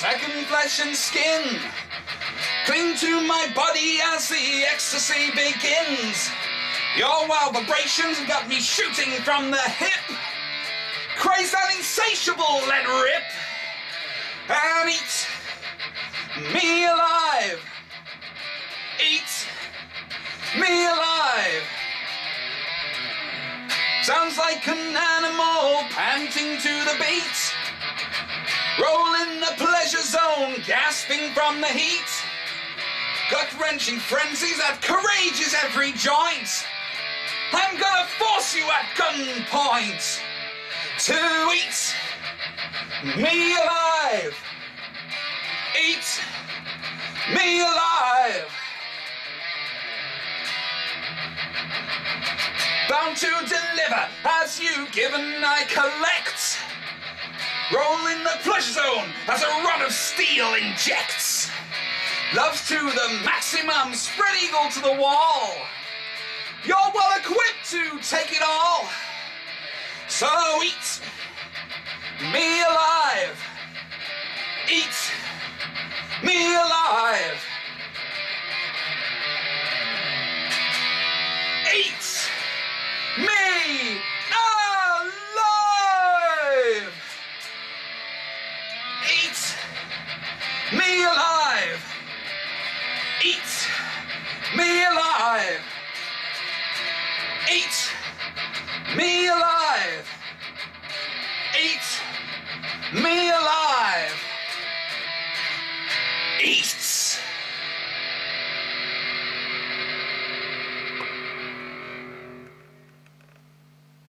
second flesh and skin. Cling to my body as the ecstasy begins. Your wild vibrations have got me shooting from the hip. And insatiable, let rip. And eat me alive. Eat me alive. Sounds like an animal panting to the beat. Gasping from the heat. Gut wrenching frenzies at courageous every joint. I'm gonna force you at gunpoint to eat me alive. Eat me alive. Bound to deliver as you give and I collect. Roll in the pleasure zone as a rod of steel injects. Love to the maximum, spread eagle to the wall. You're well equipped to take it all. So eat me alive. Eat me alive. Eat me alive. Eat me alive. Eat me alive. Eat